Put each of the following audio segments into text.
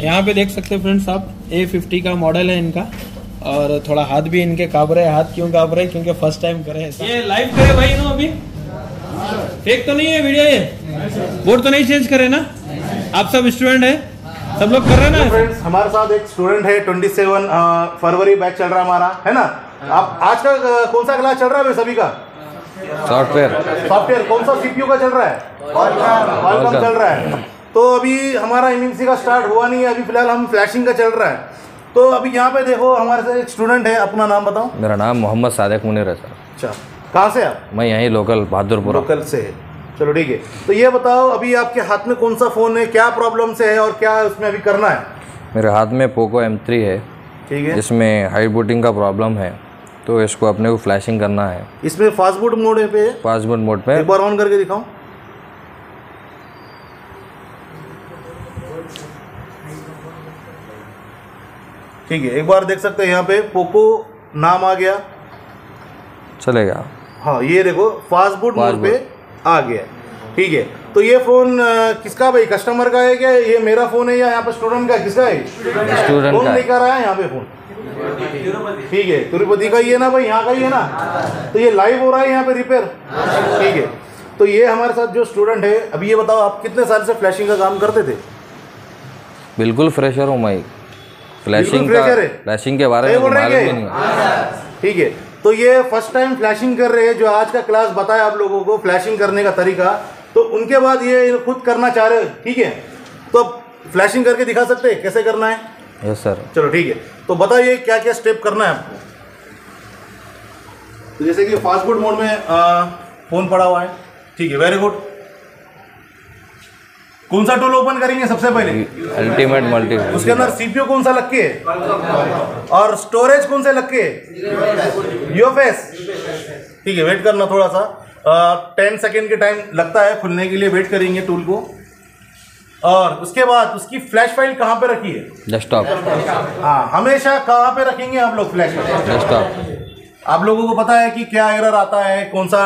यहाँ पे देख सकते हैं फ्रेंड्स आप ए फिफ्टी का मॉडल है इनका और थोड़ा हाथ भी इनके काब रहे हाथ क्यों काब रहे क्योंकि फ़र्स्ट टाइम करे हैं। ये लाइव करे भाई ना अभी? फेक तो नहीं है वीडियो ये? बोर्ड तो नहीं चेंज करे ना? आप सब स्टूडेंट है? सब लोग कर रहे हैं ना? फ्रेंड्स हमारे साथ एक स्टूडेंट है 27 फरवरी बैच चल रहा है हमारा है ना? आप आज का कौन सा क्लास चल रहा है सभी का? सॉफ्टवेयर सॉफ्टवेयर कौन सा सीपीयू का चल रहा है? चल रहा है। तो अभी हमारा एमएमसी का स्टार्ट हुआ नहीं है अभी फ़िलहाल हम फ्लैशिंग का चल रहा है। तो अभी यहाँ पे देखो हमारे साथ एक स्टूडेंट है अपना नाम बताओ। मेरा नाम मोहम्मद सादिक मुनिर है सर। अच्छा कहाँ से आप? मैं यहीं लोकल बहादुरपुर। लोकल से है। चलो ठीक है। तो ये बताओ अभी आपके हाथ में कौन सा फ़ोन है क्या प्रॉब्लम से है और क्या उसमें अभी करना है? मेरे हाथ में पोको एम थ्री है ठीक है। जिसमें हाई बूटिंग का प्रॉब्लम है तो इसको अपने को फ्लैशिंग करना है। इसमें फास्ट बूट मोड पे है? पासबुट मोड पे। एक बार ऑन करके दिखाओ ठीक है एक बार देख सकते हैं यहाँ पे पोको नाम आ गया। चलेगा। हाँ ये देखो फास्ट बूट मोड पे आ गया। ठीक है तो ये फ़ोन किसका भाई? कस्टमर का है क्या? ये मेरा फ़ोन है या यहाँ पे स्टूडेंट का? किसका है? स्टूडेंट कौन। लेकर आया यहाँ पे फ़ोन ठीक है तिरुपति का ही है ना भाई? यहाँ का ही है ना? तो ये लाइव हो रहा है यहाँ पे रिपेयर ठीक है तो ये हमारे साथ जो स्टूडेंट है अभी ये बताओ आप कितने साल से फ्लैशिंग का काम करते थे? बिल्कुल फ्रेशर हूँ मैं। फ्लैशिंग का फ्लैशिंग के बारे में मालूम नहीं ठीक है। तो ये फ़र्स्ट टाइम फ्लैशिंग कर रहे हैं जो आज का क्लास बताया आप लोगों को फ्लैशिंग करने का तरीका। तो उनके बाद ये खुद करना चाह रहे हो। ठीक है। तो फ्लैशिंग करके दिखा सकते हैं कैसे करना है? यस सर चलो ठीक है। तो बताइए क्या क्या स्टेप करना है आपको? तो जैसे कि फास्ट फ़ूड मोड में फ़ोन पड़ा हुआ है। ठीक है वेरी गुड कौन सा टूल ओपन करेंगे सबसे पहले? Ultimate multi. उसके अंदर सीपीयू कौन सा लग के और स्टोरेज कौन से लग के यूएफएस। ठीक है वेट करना थोड़ा सा। टेन सेकेंड के टाइम लगता है खुलने के लिए वेट करेंगे टूल को। और उसके बाद उसकी फ्लैश फ़ाइल कहाँ पे रखी है? डेस्कटॉप हाँ हमेशा कहाँ पे रखेंगे आप लोग फ्लैश फ़ाइल? डेस्कटॉप आप लोगों को पता है कि क्या एरर आता है कौन सा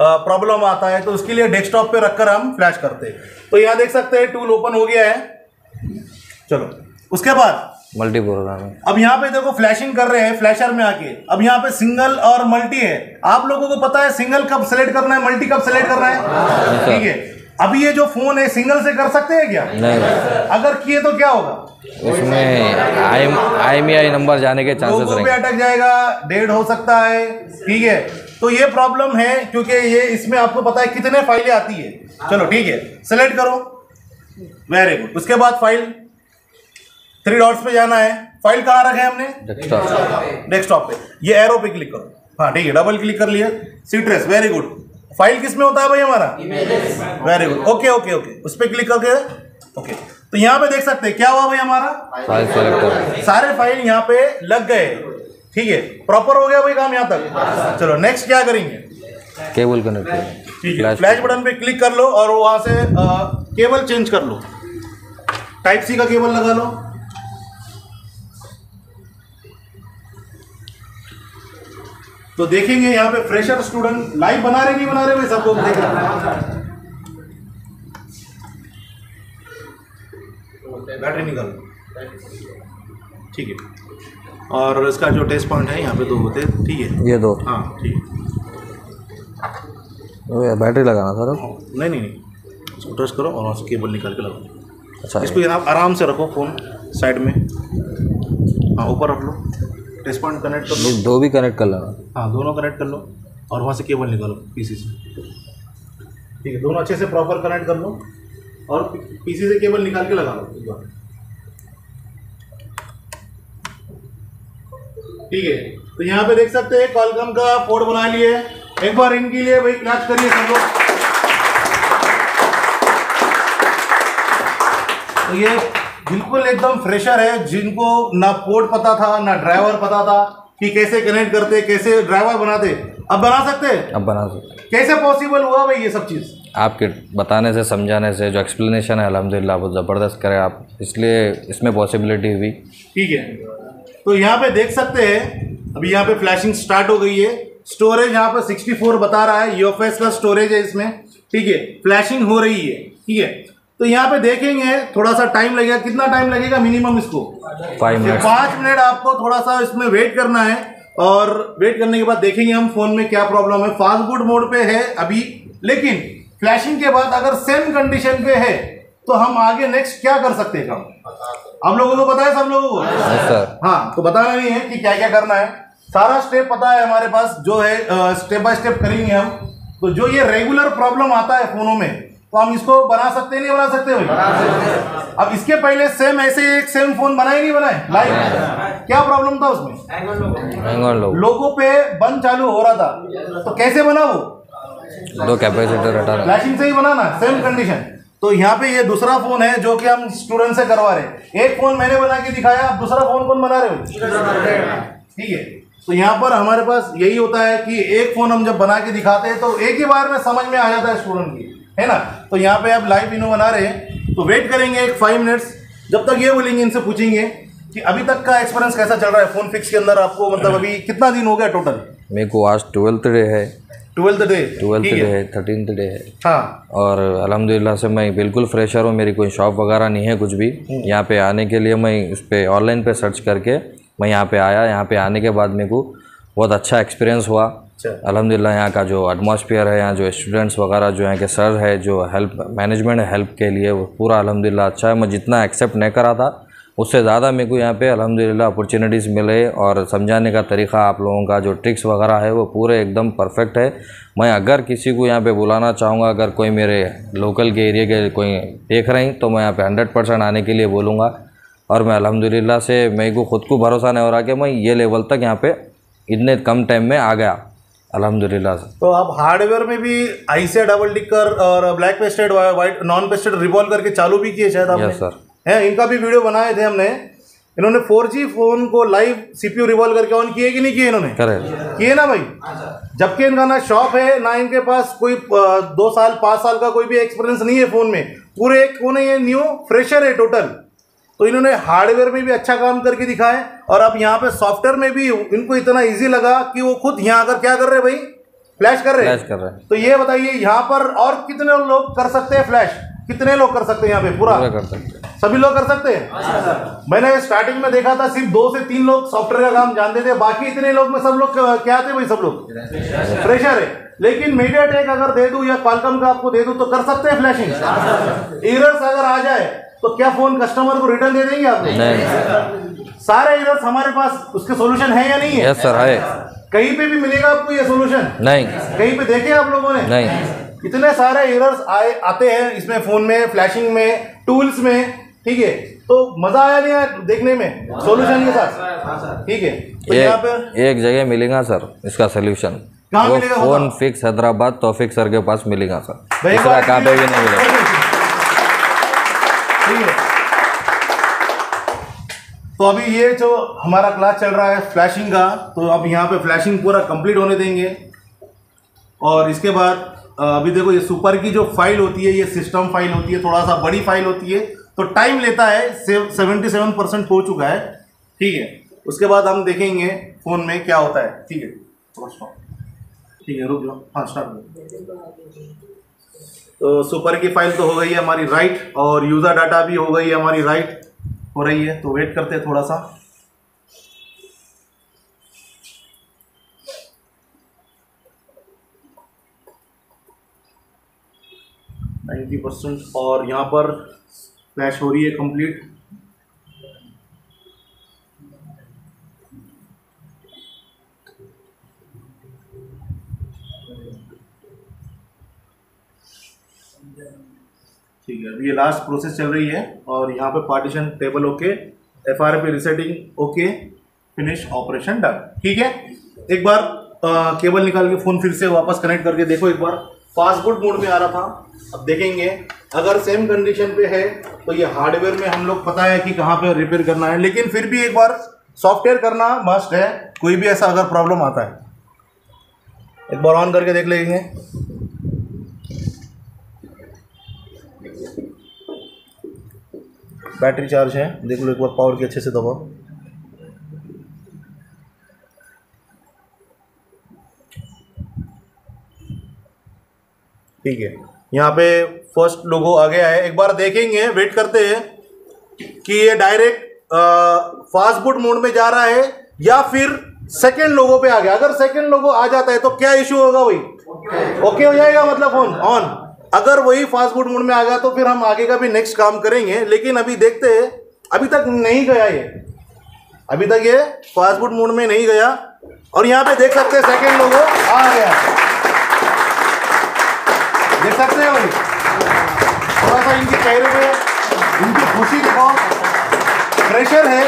प्रॉब्लम आता है तो उसके लिए डेस्कटॉप पे रखकर हम फ्लैश करते हैं। तो यहाँ देख सकते हैं टूल ओपन हो गया है। चलो उसके बाद? मल्टी प्रोग्रामिंग अब यहाँ पे देखो फ्लैशिंग कर रहे हैं फ्लैशर में आके। अब यहाँ पे सिंगल और मल्टी है। आप लोगों को पता है सिंगल कब सेलेक्ट करना है मल्टी कब सेलेक्ट करना है? ठीक है। अभी ये जो फ़ोन है सिंगल से कर सकते हैं क्या? नहीं। अगर किए तो क्या होगा? उसमें आई आई एम आई नंबर जाने के चांसेस रहेंगे। अटक जाएगा डेड हो सकता है ठीक है। तो ये प्रॉब्लम है क्योंकि ये इसमें आपको पता है कितने फाइलें आती है। चलो ठीक है सेलेक्ट करो। वेरी गुड उसके बाद फ़ाइल थ्री डॉट्स पे जाना है। फ़ाइल कहाँ रखे हमने? डेस्कटॉप डेस्कटॉप पे। ये एरो पे क्लिक करो। हाँ ठीक है डबल क्लिक कर लिया। सीट्रेस वेरी गुड फ़ाइल किसमें होता है भाई हमारा? Very good okay okay okay उस पर क्लिक करके ओके तो यहाँ पे देख सकते हैं क्या हुआ भाई हमारा? सारे फ़ाइल यहाँ पे लग गए। ठीक है प्रॉपर हो गया भाई काम यहाँ तक। चलो नेक्स्ट क्या करेंगे? केबल कनेक्ट ठीक है फ्लैश बटन पे क्लिक कर लो और वहाँ से आ, केबल चेंज कर लो। टाइप सी का केबल लगा लो। तो देखेंगे यहाँ पे फ्रेशर स्टूडेंट लाइव बना रहे नहीं बना रहे भाई सबको देख रहे बैटरी निकाल लो। ठीक है। और इसका जो टेस्ट पॉइंट है यहाँ पे दो होते हैं। ठीक है? ये दो। हाँ ठीक है। बैटरी लगाना सर नहीं नहीं नहीं। इसको टच करो और वहाँ से केबल निकाल के लगाओ। अच्छा इसको यहाँ आराम से रखो फ़ोन साइड में। हाँ ऊपर रख लो। टेस्ट पॉइंट कनेक्ट कर लो। दो भी कनेक्ट कर लो हाँ दोनों कनेक्ट कर लो और वहाँ से केबल निकालो पीसी से। ठीक है दोनों अच्छे से प्रॉपर कनेक्ट कर लो। और पीसी से केबल निकाल के लगा लो एक बार। ठीक है तो यहाँ पे देख सकते हैं कॉलकम का पोर्ट बना लिए एक बार इनके लिए भाई क्लैच करिए सब लोग। तो ये बिल्कुल एकदम फ्रेशर है, जिनको ना पोर्ट पता था, ना ड्राइवर पता था कि कैसे कनेक्ट करते, कैसे ड्राइवर बनाते। अब बना सकते हैं? अब बना सकते कैसे पॉसिबल हुआ भाई ये सब चीज़? आपके बताने से समझाने से जो एक्सप्लेनेशन है अलहमदिल्ला बहुत ज़बरदस्त करें आप। इसलिए इसमें पॉसिबिलिटी हुई। ठीक है। तो यहाँ पे देख सकते हैं अभी यहाँ पे फ्लैशिंग स्टार्ट हो गई है। स्टोरेज यहाँ पे 64 बता रहा है यूएफएस का स्टोरेज है इसमें। ठीक है फ्लैशिंग हो रही है। ठीक है तो यहाँ पे देखेंगे थोड़ा सा टाइम लगेगा। कितना टाइम लगेगा मिनिमम इसको? फाइव मिनट्स पाँच मिनट आपको थोड़ा सा इसमें वेट करना है। और वेट करने के बाद देखेंगे हम फ़ोन में क्या प्रॉब्लम है। फास्ट गुड मोड पे है अभी लेकिन फ्लैशिंग के बाद अगर सेम कंडीशन पे है तो हम आगे नेक्स्ट क्या कर सकते हैं काम? हम लोगों को पता है सब लोगों को? हाँ तो बताना नहीं है कि क्या क्या करना है। सारा स्टेप पता है हमारे पास जो है स्टेप बाय स्टेप करेंगे हम। तो जो ये रेगुलर प्रॉब्लम आता है फोनों में तो हम इसको बना सकते नहीं बना सकते भाई? अब इसके पहले सेम ऐसे एक सेम फ़ोन बनाए नहीं बनाए? लाइव क्या प्रॉब्लम था उसमें? हैंग ऑन लोगों पे बंद चालू हो रहा था। तो कैसे बना वो? दो कैपेसिटर हटा रहे फ्लैशिंग से ही बना ना सेम कंडीशन तो यहाँ पे ये दूसरा फ़ोन है जो कि हम स्टूडेंट से करवा रहे हैं। एक फ़ोन मैंने बना के दिखाया आप दूसरा फ़ोन कौन बना रहे हो। ठीक है। तो यहाँ पर हमारे पास यही होता है कि एक फ़ोन हम जब बना के दिखाते हैं तो एक ही बार में समझ में आ जाता है स्टूडेंट की। है ना? तो यहाँ पे आप लाइव इनो बना रहे हैं तो वेट करेंगे एक फाइव मिनट्स जब तक ये बोलेंगे इनसे पूछेंगे कि अभी तक का एक्सपीरियंस कैसा चल रहा है फ़ोन फिक्स के अंदर आपको? मतलब अभी कितना दिन हो गया टोटल मेरे को आज ट्वेल्थ डे है। ट्वेल्थ डे ट्वेल्थ डे है थर्टीन डे है। हाँ। और अलहमदिल्ला से मैं बिल्कुल फ्रेशर हूँ मेरी कोई शॉप वगैरह नहीं है कुछ भी। यहाँ पे आने के लिए मैं इस पर ऑनलाइन पे सर्च करके मैं यहाँ पे आया। यहाँ पे आने के बाद मेरे को बहुत अच्छा एक्सपीरियंस हुआ। अच्छा। अल्हम्दुलिल्लाह, यहाँ का जो एटमॉस्फेयर है, यहाँ जो स्टूडेंट्स वगैरह जो यहाँ के सर है, जो हेल्प मैनेजमेंट है हेल्प के लिए, वो पूरा अलहमदिल्ला अच्छा है। मैं जितना एक्सेप्ट नहीं करा था, उससे ज़्यादा मेरे को यहाँ पे अल्हम्दुलिल्लाह अपॉर्चुनिटीज़ मिले और समझाने का तरीका आप लोगों का जो ट्रिक्स वगैरह है, वो पूरे एकदम परफेक्ट है। मैं अगर किसी को यहाँ पे बुलाना चाहूँगा, अगर कोई मेरे लोकल के एरिया के कोई देख रहे हैं तो मैं यहाँ पे हंड्रेड परसेंट आने के लिए बोलूँगा। और मैं अलहमदिल्ला से मेरे को खुद को भरोसा नहीं हो रहा कि मैं ये लेवल तक यहाँ पर इतने कम टाइम में आ गया। अल्हम्दुलिल्लाह से तो आप हार्डवेयर में भी आई से डबल टिकर और black pasted white non pasted revolve करके चालू भी किए शायद आपने। सर है इनका भी वीडियो बनाए थे हमने। इन्होंने 4G फ़ोन को लाइव सीपीयू रिवॉल्व करके ऑन किए कि नहीं किए इन्होंने? किए ना भाई? जबकि इनका ना शॉप है ना इनके पास कोई दो साल पाँच साल का कोई भी एक्सपीरियंस नहीं है फ़ोन में। पूरे एक फ़ोन है ये न्यू फ्रेशर है टोटल तो इन्होंने हार्डवेयर में भी अच्छा काम करके दिखाए और अब यहाँ पे सॉफ्टवेयर में भी इनको इतना इजी लगा कि वो खुद यहाँ आकर क्या कर रहे भाई? फ्लैश कर रहे हैं? फ्लैश कर रहे तो ये बताइए यहाँ पर और कितने लोग कर सकते हैं फ्लैश कितने लोग कर सकते हैं यहाँ पे? पूरा? पूरा कर सकते हैं। सभी लोग कर सकते हैं? मैंने स्टार्टिंग में देखा था सिर्फ़ दो से तीन लोग सॉफ्टवेयर का काम जानते थे बाकी इतने लोग में सब लोग क्या- क्या थे भाई सब लोग? प्रेशर है। लेकिन मीडिया टेक अगर दे दूँ या क्वालकॉम का आपको दे दूँ तो कर सकते हैं फ्लैशिंग एरर्स अगर आ जाए तो क्या फ़ोन कस्टमर को रिटर्न दे देंगे आप? नहीं। सारे एरर्स हमारे पास उसके सोल्यूशन है या नहीं है? यस सर है। कहीं पे भी मिलेगा आपको ये सोल्यूशन नहीं। कहीं पे देखे आप लोगों ने? नहीं। इतने सारे एरर्स आए आते हैं इसमें फ़ोन में फ्लैशिंग में टूल्स में ठीक है? तो मज़ा आया नहीं आया देखने में? सॉल्यूशन के साथ? ठीक है। तो ये यहाँ पे एक जगह मिलेगा सर इसका solution phone fix Hyderabad Taufiq sir के पास मिलेगा सर दूसरा कहाँ पे भी नहीं मिलेगा। तो अभी ये जो हमारा क्लास चल रहा है फ्लैशिंग का तो अब यहाँ पे फ्लैशिंग पूरा कंप्लीट होने देंगे। और इसके बाद अभी देखो ये सुपर की जो फ़ाइल होती है, ये सिस्टम फ़ाइल होती है, थोड़ा सा बड़ी फ़ाइल होती है तो टाइम लेता है सेवेंटी सेवन परसेंट हो चुका है। ठीक है। उसके बाद हम देखेंगे फ़ोन में क्या होता है। ठीक है। ठीक है, रुक जाओ। हाँ स्टार्ट तो सुपर की फ़ाइल तो हो गई है हमारी राइट और यूज़र डाटा भी हो गई है हमारी राइट हो रही है तो वेट करते हैं थोड़ा सा नाइन्टी परसेंट और यहाँ पर फ्लैश हो रही है कंप्लीट ठीक है अभी ये लास्ट प्रोसेस चल रही है और यहाँ पे partition table okay F R P resetting okay finish operation done ठीक है? एक बार अ, केबल निकाल के फ़ोन फिर से वापस कनेक्ट करके देखो एक बार। फास्टफूड मोड में आ रहा था। अब देखेंगे। अगर सेम कंडीशन पे है तो ये हार्डवेयर में हम लोग पता है कि कहाँ पे रिपेयर करना है। लेकिन फिर भी एक बार सॉफ्टवेयर करना मस्ट है। कोई भी ऐसा अगर प्रॉब्लम आता है। एक बार ऑन करके देख लेंगे। बैटरी चार्ज है। देख लो एक बार पावर की अच्छे से दबाओ। ठीक है। यहाँ पे फ़र्स्ट लोगो आ गया है। एक बार देखेंगे वेट करते हैं कि ये डायरेक्ट फास्ट फ़ूड मोड में जा रहा है या फिर सेकेंड लोगों पे आ गया। अगर सेकेंड लोगो आ जाता है तो क्या इश्यू होगा भाई? ओके हो जाएगा मतलब फ़ोन ऑन अगर वही फास्ट फ़ूड मोड में आ गया तो फिर हम आगे का भी नेक्स्ट काम करेंगे लेकिन अभी देखते हैं अभी तक नहीं गया ये। अभी तक ये फास्ट फ़ूड मोड में नहीं गया। और यहाँ पे देख सकते हैं सेकंड लोगो आ गया। देख सकते हैं भाई? थोड़ा सा इनके चेहरे पे इनकी खुशी दिखाओ। प्रेशर है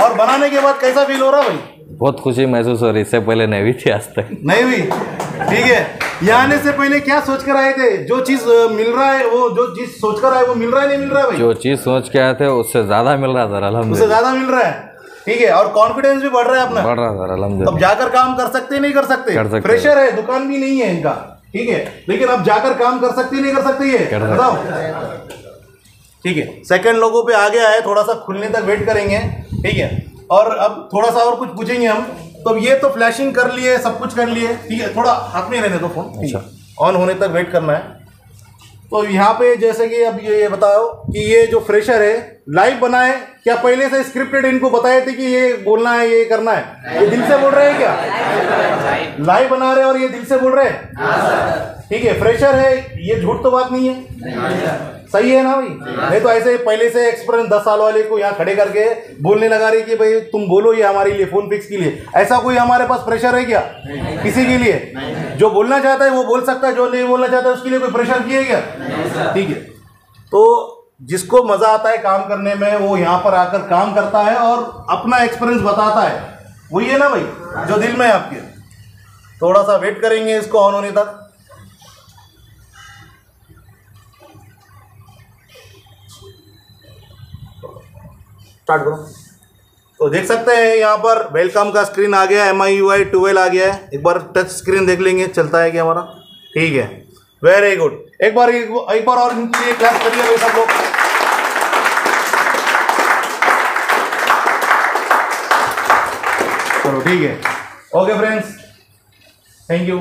और बनाने के बाद कैसा फील हो रहा भाई? बहुत खुशी महसूस हो रही इससे पहले नहीं हुई थी आज तक। नहीं हुई? ठीक है? यहाँ आने से पहले क्या सोच कर आए थे? जो चीज़ मिल रहा है वो जो चीज़ सोच कर आए वो मिल रहा है नहीं मिल रहा है भाई? जो चीज़ सोच के आए थे उससे ज़्यादा मिल रहा था उससे ज़्यादा मिल रहा है। ठीक है? और कॉन्फिडेंस भी बढ़ रहा है अपना। बढ़ रहा था अब जाकर काम कर सकते नहीं कर सकते? कर सकते। प्रेशर है दुकान भी नहीं है इनका। ठीक है? लेकिन अब जाकर काम कर सकते नहीं कर सकते ये? बताओ। ठीक है? सेकंड लोगों पे आगे आए थोड़ा सा खुलने तक वेट करेंगे। ठीक है? और अब थोड़ा सा और कुछ पूछेंगे हम। तो ये तो फ्लैशिंग कर लिए सब कुछ कर लिए। ठीक है थोड़ा हाथ में रहने दो फ़ोन ऑन होने तक वेट करना है। तो यहाँ पे जैसे कि अब ये ये बताओ कि ये जो फ्रेशर है लाइव बनाए। क्या पहले से स्क्रिप्टेड इनको बताए थे कि ये बोलना है ये करना है? ये दिल से बोल रहे हैं क्या? लाइव बना रहे हैं और ये दिल से बोल रहे हैं? ठीक है फ्रेशर है ये झूठ तो बात नहीं है। सही है ना भाई? नहीं तो ऐसे पहले से एक्सपीरियंस दस साल वाले को यहाँ खड़े करके बोलने लगा रही कि भाई तुम बोलो ये हमारे लिए फ़ोन फिक्स के लिए। ऐसा कोई हमारे पास प्रेशर है क्या? किसी के लिए? जो बोलना चाहता है वो बोल सकता है जो नहीं बोलना चाहता है उसके लिए कोई प्रेशर किए क्या? ठीक है। तो जिसको मज़ा आता है काम करने में वो यहाँ पर आकर काम करता है और अपना एक्सपीरियंस बताता है। वही है ना भाई जो दिल में है आपके। थोड़ा सा वेट करेंगे इसको ऑन होने तक। स्टार्ट करो। तो देख सकते हैं यहाँ पर वेलकम का स्क्रीन आ गया M I U I twelve आ गया है। एक बार टच स्क्रीन देख लेंगे चलता है क्या हमारा? ठीक है। वेरी गुड एक बार एक, एक बार और इनके लिए क्लास करिए सब लोग। चलो ठीक है। Okay friends thank you